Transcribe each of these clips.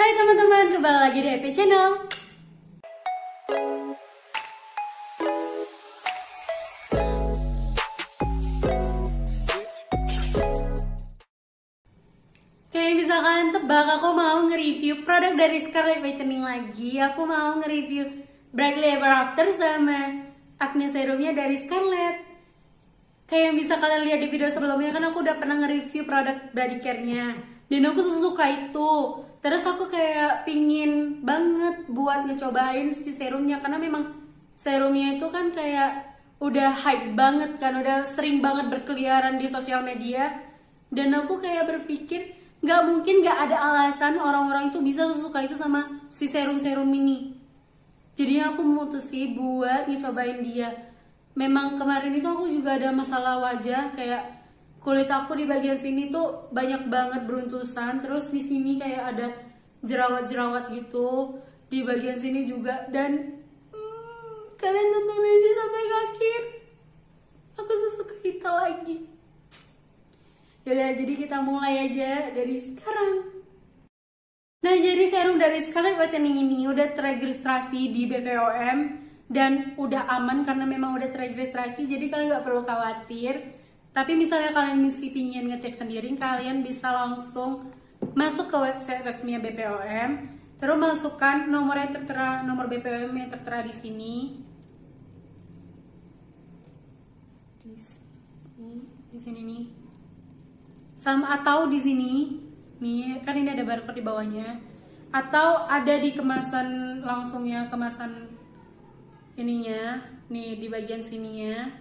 Hai teman-teman, kembali lagi di EP Channel. Kayak misalkan tebak aku mau nge-review produk dari Scarlett Whitening lagi. Aku mau nge-review Brightly Ever After sama acne serumnya dari Scarlett. Kayak yang bisa kalian lihat di video sebelumnya kan aku udah pernah nge-review produk body care-nya. Dan aku sesuka itu. Terus aku kayak pingin banget buat ngecobain si serumnya karena memang serumnya itu kan kayak udah hype banget kan, udah sering banget berkeliaran di sosial media. Dan aku kayak berpikir nggak mungkin nggak ada alasan orang-orang itu bisa sesuka itu sama si serum-serum ini. Jadi aku memutusin buat ngecobain dia. Memang kemarin itu aku juga ada masalah wajah kayak kulit aku di bagian sini tuh banyak banget beruntusan. Terus di sini kayak ada jerawat-jerawat gitu di bagian sini juga. Dan hmm, kalian tonton aja sampai akhir. Aku sesuka kita lagi. Yaudah, jadi kita mulai aja dari sekarang. Nah, jadi serum dari Scarlett Whitening ini. Udah terregistrasi di BPOM dan udah aman karena memang udah terregistrasi, jadi kalian nggak perlu khawatir. Tapi misalnya kalian masih pingin ngecek sendiri, kalian bisa langsung masuk ke website resmi BPOM, terus masukkan nomor yang tertera, nomor BPOM yang tertera di sini. Di sini, di sini nih. Sama atau di sini nih kan ini ada barcode di bawahnya. Atau ada di kemasan langsungnya kemasan ininya nih di bagian sininya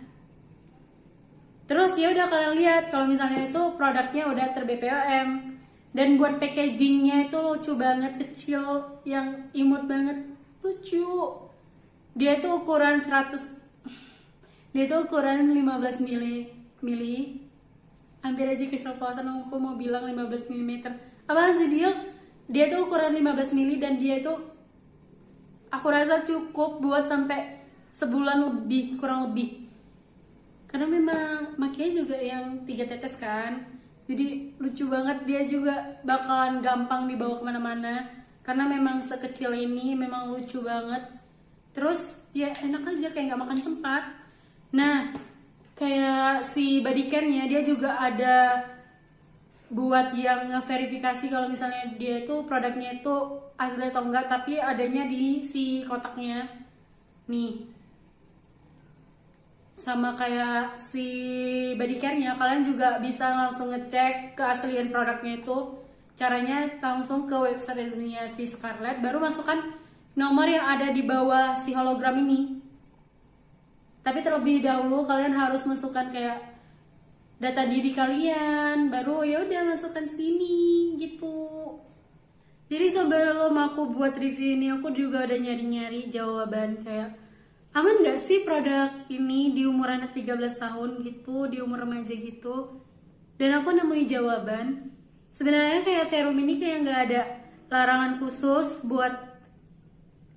terus ya udah kalian lihat kalau misalnya itu produknya udah ter BPOM dan buat packagingnya itu lucu banget kecil yang imut banget. Lucu. Dia itu ukuran 100 dia itu ukuran 15 mili mili. Hampir aja keceplosan aku mau bilang 15 mm apaan sih dia dia tuh ukuran 15 mili dan dia itu aku rasa cukup buat sampai sebulan lebih kurang lebih karena memang makanya juga yang tiga tetes kan. Jadi lucu banget dia juga bakalan gampang dibawa ke mana-mana. Karena memang sekecil ini memang lucu banget. Terus ya enak aja kayak nggak makan tempat. Nah kayak si body care-nya dia juga ada buat yang verifikasi kalau misalnya dia itu produknya itu asli atau enggak tapi adanya di si kotaknya. Nih sama kayak si body care-nya kalian juga bisa langsung ngecek keaslian produknya itu. Caranya langsung ke website resminya si Scarlett baru masukkan nomor yang ada di bawah si hologram ini. Tapi terlebih dahulu kalian harus masukkan kayak data diri kalian baru ya udah masukkan sini gitu. Jadi sebelum aku buat review ini aku juga udah nyari-nyari jawaban kayak aman gak sih produk ini di umuran 13 tahun gitu di umur remaja gitu? Dan aku nemuin jawaban. Sebenarnya kayak serum ini kayak nggak ada larangan khusus buat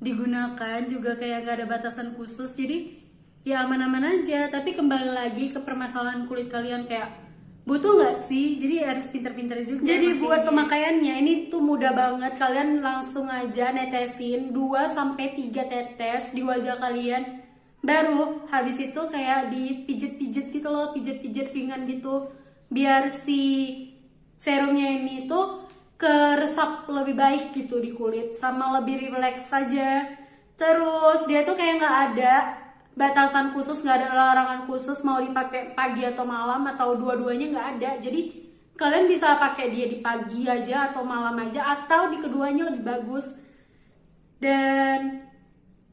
digunakan juga kayak gak ada batasan khusus. Jadi ya aman-aman aja. Tapi kembali lagi ke permasalahan kulit kalian kayak butuh nggak sih? Jadi harus pinter-pinter juga jadi makanya. buat pemakaiannya ini tuh mudah banget. Kalian langsung aja netesin 2 sampai 3 tetes di wajah kalian. Baru habis itu kayak dipijet-pijet gitu loh pijet-pijet ringan gitu. Biar si serumnya ini tuh keresap lebih baik gitu di kulit. Sama lebih relax saja terus dia tuh kayak nggak ada batasan khusus nggak ada larangan khusus mau dipakai pagi atau malam atau dua-duanya nggak ada. Jadi kalian bisa pakai dia di pagi aja atau malam aja atau di keduanya lebih bagus. Dan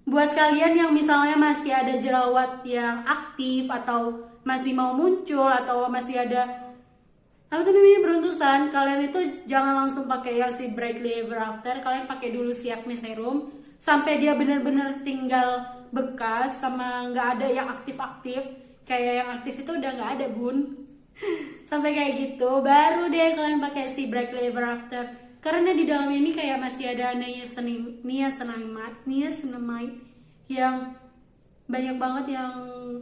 buat kalian yang misalnya masih ada jerawat yang aktif atau masih mau muncul atau masih ada apa tuh namanya beruntusan kalian itu jangan langsung pakai yang si Brightly Ever After. Kalian pakai dulu si acne serum sampai dia bener-bener tinggal bekas sama nggak ada yang aktif-aktif. Kayak yang aktif itu udah nggak ada bun. Sampai kayak gitu baru deh kalian pakai si Brightly Ever After. Karena di dalamnya ini kayak masih ada niacinamide niacinamide niacinamide yang banyak banget yang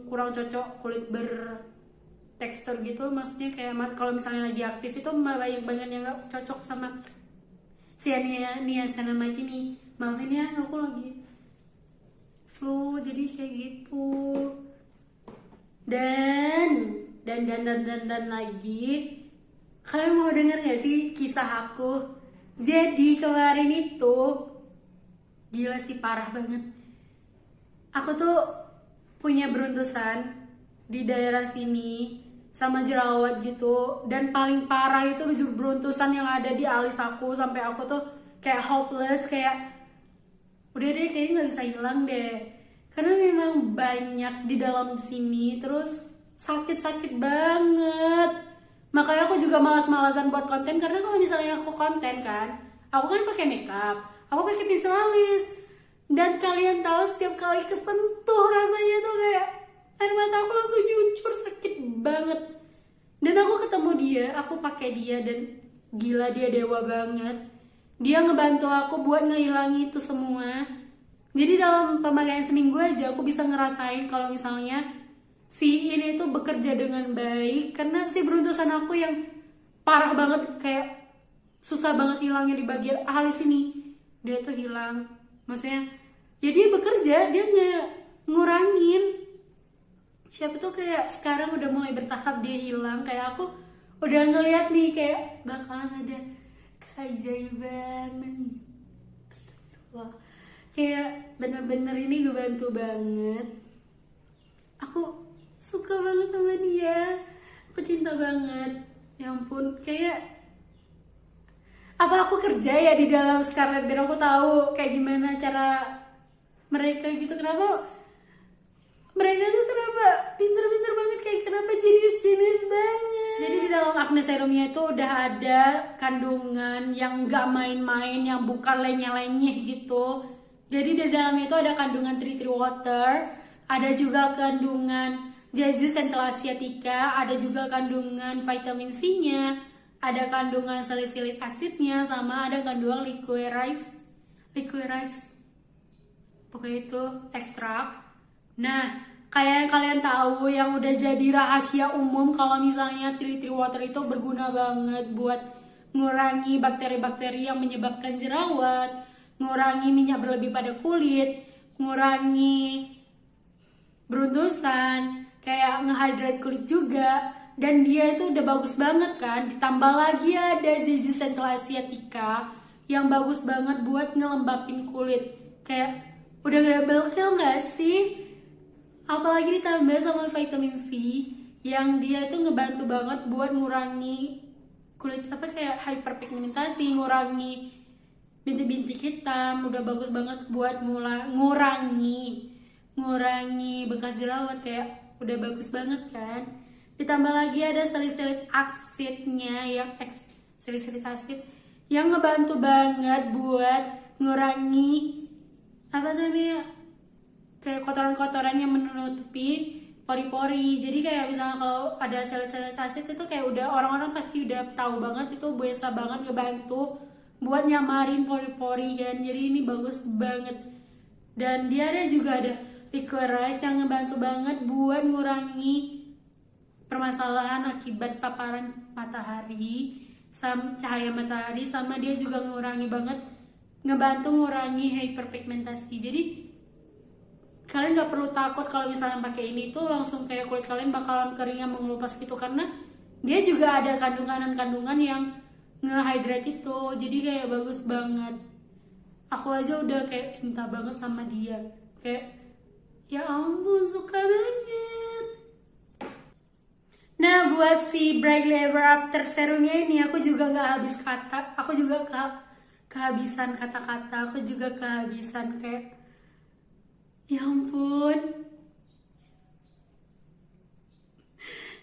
kurang cocok kulit bertekstur gitu. Maksudnya kayak kalau misalnya lagi aktif itu banyak banget yang nggak cocok sama si Nia Nia Sanamaki nih maafin ya aku lagi flu jadi kayak gitu. Dan dan dan dan dan, dan lagi kalian mau denger gak sih kisah aku? Jadi kemarin itu gila sih parah banget. Aku tuh punya beruntusan di daerah sini sama jerawat gitu. Dan paling parah itu beruntusan yang ada di alis aku. Sampai aku tuh kayak hopeless kayak udah deh kayaknya nggak bisa hilang deh. Karena memang banyak di dalam sini terus sakit-sakit banget. Makanya aku juga malas-malasan buat konten karena kalau misalnya aku konten kan aku kan pakai makeup aku pakai pensil alis. Dan kalian tahu setiap kali kesentuh rasanya tuh kayak air mata aku langsung nyucur sakit banget. Dan aku ketemu dia aku pakai dia dan gila dia dewa banget dia ngebantu aku buat ngehilangi itu semua. Jadi dalam pemakaian seminggu aja aku bisa ngerasain kalau misalnya si ini tuh bekerja dengan baik karena si beruntusan aku yang parah banget kayak susah banget hilangnya di bagian alis ini dia tuh hilang. Maksudnya ya bekerja dia nggak ngurangin. Siapa tuh kayak sekarang udah mulai bertahap dia hilang. Kayak aku udah ngeliat nih kayak bakalan ada keajaiban Astagfirullah. Kayak bener-bener ini bantu banget. Aku suka banget sama dia. Aku cinta banget. Ya ampun kayak apa aku kerja ya di dalam Scarlet biar aku tahu kayak gimana cara mereka gitu. Kenapa mereka tuh kenapa pinter-pinter banget kayak kenapa jenius-jenius banget jadi serumnya itu udah ada kandungan yang gak main-main yang bukan lenyeh-lenyeh gitu. Jadi di dalamnya itu ada kandungan tree tree water ada juga kandungan Jazus centellasiatica ada juga kandungan vitamin C-nya ada kandungan salisilik asidnya sama ada kandungan liquorize liquorize. Pokoknya itu ekstrak. Nah kayak yang kalian tahu yang udah jadi rahasia umum kalau misalnya tree tree water itu berguna banget buat ngurangi bakteri-bakteri yang menyebabkan jerawat ngurangi minyak berlebih pada kulit ngurangi beruntusan kayak ngehydrate kulit juga. Dan dia itu udah bagus banget kan? Ditambah lagi ada Jeju Central Asiatica yang bagus banget buat ngelembapin kulit. Kayak udah double kill gak sih apalagi ditambah sama vitamin C yang dia itu ngebantu banget buat ngurangi kulit apa kayak hyperpigmentasi ngurangi bintik-bintik hitam. Udah bagus banget buat mula, ngurangi ngurangi bekas jerawat kayak udah bagus banget kan. Ditambah lagi ada salisilik aksidnya yang X salisilik asid yang ngebantu banget buat ngurangi apa namanya kayak kotoran-kotoran yang menutupi pori-pori. Jadi kayak misalnya kalau ada asid itu kayak udah orang-orang pasti udah tahu banget itu biasa banget ngebantu buat nyamarin pori-pori kan. Jadi ini bagus banget. Dan dia ada juga ada liquorize yang ngebantu banget buat ngurangi permasalahan akibat paparan matahari sama cahaya matahari sama dia juga ngurangi banget ngebantu ngurangi hyperpigmentasi. Jadi kalian nggak perlu takut kalau misalnya pakai ini tuh langsung kayak kulit kalian bakalan kering yang mengelupas gitu karena dia juga ada kandungan-kandungan yang nge-hydrate itu. Jadi kayak bagus banget. Aku aja udah kayak cinta banget sama dia. Kayak ya ampun suka banget. Nah buat si Bright Lever After serumnya ini aku juga nggak habis kata, aku juga ke kehabisan kata-kata, aku juga kehabisan kayak ya ampun.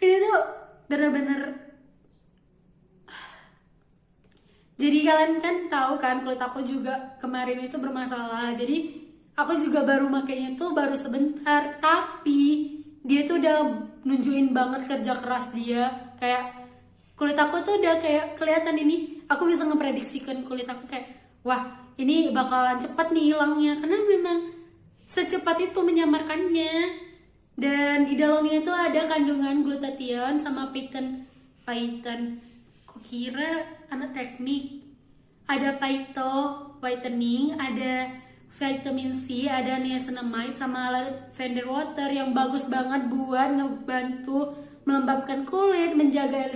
Ini tuh bener-bener jadi kalian kan tahu kan kulit aku juga kemarin itu bermasalah. Jadi aku juga baru makainya tuh baru sebentar. Tapi dia tuh udah nunjukin banget kerja keras dia. Kayak kulit aku tuh udah kayak kelihatan ini. Aku bisa ngeprediksikan kulit aku kayak wah ini bakalan cepat nih hilangnya. Karena memang secepat itu menyamarkannya. Dan di dalamnya tuh ada kandungan glutathione sama pectin pectin kok kira anak teknik. Ada Phyto whitening ada vitamin C ada niacinamide sama lavender water yang bagus banget buat ngebantu melembabkan kulit menjaga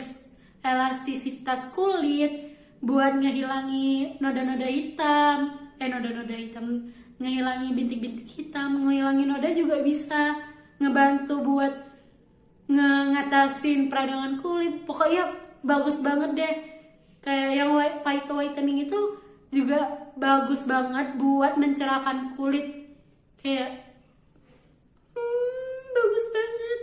elastisitas kulit buat ngehilangi noda-noda hitam. Eh noda-noda hitam ngehilangi bintik-bintik hitam ngehilangi noda juga bisa. Ngebantu buat ngatasin peradangan kulit. Pokoknya bagus banget deh. Kayak yang phyto whitening itu juga bagus banget buat mencerahkan kulit. Kayak hmm, bagus banget.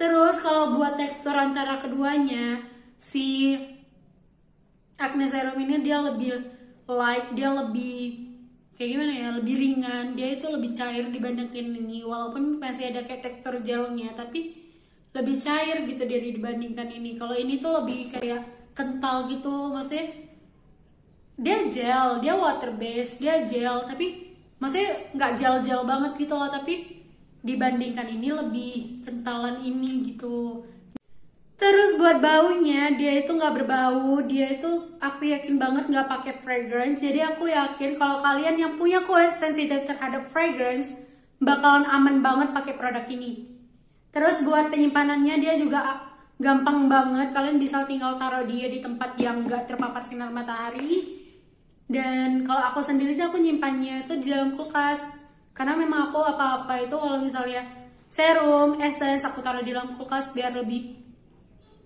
Terus kalau buat tekstur antara keduanya si acne serum ini dia lebih light dia lebih kayak gimana ya lebih ringan. Dia itu lebih cair dibandingin ini walaupun masih ada kayak tekstur gelnya tapi lebih cair gitu dari dibandingkan ini. Kalau ini tuh lebih kayak kental gitu maksudnya dia gel dia water base dia gel tapi maksudnya nggak gel gel banget gitu loh tapi dibandingkan ini lebih kentalan ini gitu Terus buat baunya dia itu nggak berbau, dia itu aku yakin banget nggak pakai fragrance. Jadi aku yakin kalau kalian yang punya kulit sensitif terhadap fragrance bakalan aman banget pakai produk ini. Terus buat penyimpanannya dia juga gampang banget. Kalian bisa tinggal taruh dia di tempat yang nggak terpapar sinar matahari. Dan kalau aku sendiri sih aku nyimpannya itu di dalam kulkas. Karena memang aku apa-apa itu kalau misalnya serum, essence aku taruh di dalam kulkas biar lebih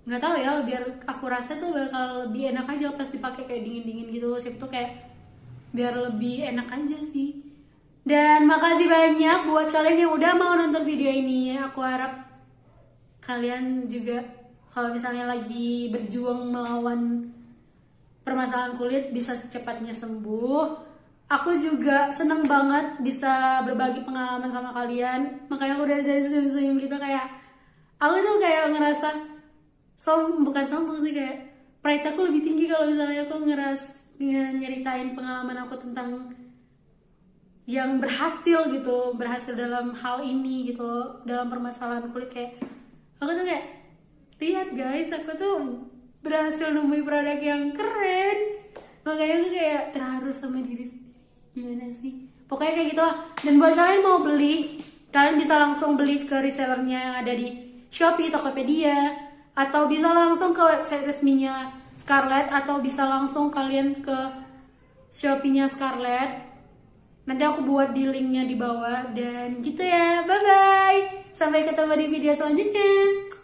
nggak tahu ya biar aku rasa tuh bakal lebih enak aja pas dipakai kayak dingin dingin gitu. Sip tuh kayak biar lebih enak aja sih. Dan makasih banyak buat kalian yang udah mau nonton video ini. Aku harap kalian juga kalau misalnya lagi berjuang melawan permasalahan kulit bisa secepatnya sembuh. Aku juga seneng banget bisa berbagi pengalaman sama kalian. Makanya aku udah jadi senyum-senyum gitu kayak aku tuh kayak ngerasa som bukan sombong sih kayak pride aku lebih tinggi kalau misalnya aku ngeras nyeritain pengalaman aku tentang yang berhasil gitu berhasil dalam hal ini gitu loh dalam permasalahan kulit kayak aku tuh kayak lihat guys aku tuh berhasil nemuin produk yang keren. Makanya aku kayak terharu sama diri gimana sih? Pokoknya kayak gitu lah dan buat kalian mau beli kalian bisa langsung beli ke resellernya yang ada di Shopee, Tokopedia, atau bisa langsung ke website resminya Scarlett atau bisa langsung kalian ke Shopee-nya Scarlett. Nanti aku buat di linknya di bawah dan gitu ya. Bye bye. Sampai ketemu di video selanjutnya.